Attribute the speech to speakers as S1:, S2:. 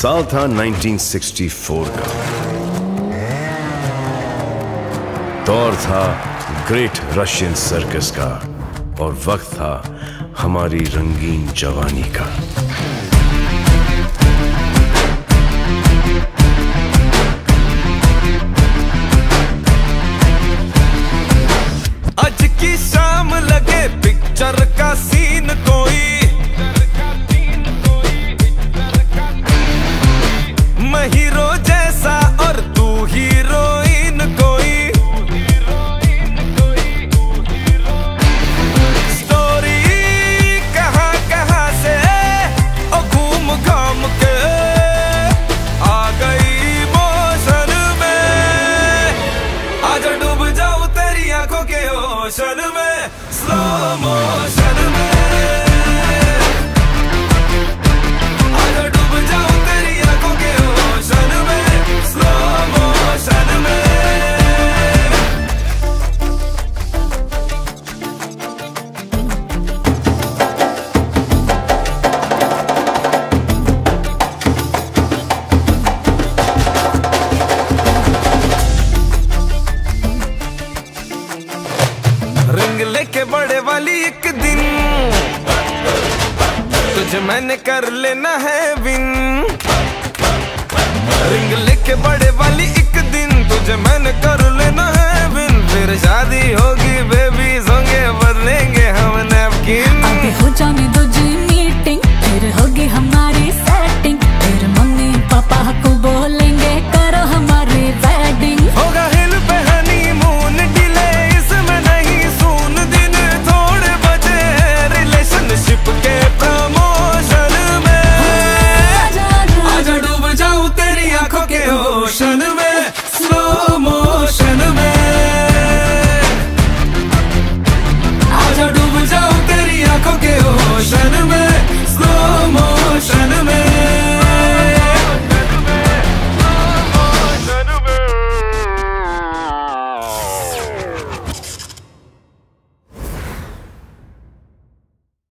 S1: साल था 1964 का। दौर था ग्रेट रशियन सर्कस का और वक्त था हमारी रंगीन जवानी का।
S2: आज की शाम लगे पिक्चर का सीन कोई sönüme, slama sönüme. के बड़े वाली एक दिन। तुझे मैंने कर लेना है बिन रिंग लेके बड़े वाली एक दिन। तुझे मैंने कर लेना है बिन फिर शादी होगी बेबीज होंगे, बदलेंगे हम नैपकिन
S3: हो जाने दो जी मीटिंग फिर होगी हमारी